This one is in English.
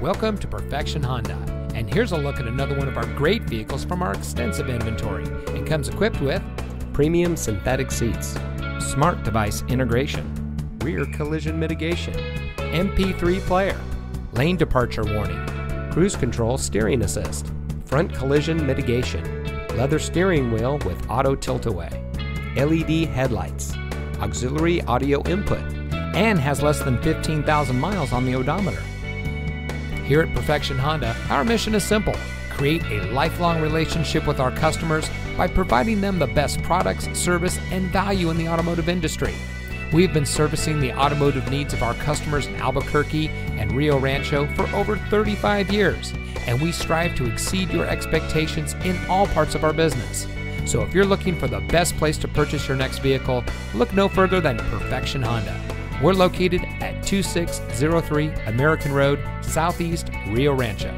Welcome to Perfection Honda. And here's a look at another one of our great vehicles from our extensive inventory and comes equipped with premium synthetic seats, smart device integration, rear collision mitigation, MP3 player, lane departure warning, cruise control steering assist, front collision mitigation, leather steering wheel with auto tilt-away, LED headlights, auxiliary audio input, and has less than 15,000 miles on the odometer. Here at Perfection Honda, our mission is simple create a lifelong relationship with our customers by providing them the best products, service, and value in the automotive industry. We have been servicing the automotive needs of our customers in Albuquerque and Rio Rancho for over 35 years, and we strive to exceed your expectations in all parts of our business. So if you're looking for the best place to purchase your next vehicle, look no further than Perfection Honda. We're located at 2603 American Road, Southeast Rio Rancho.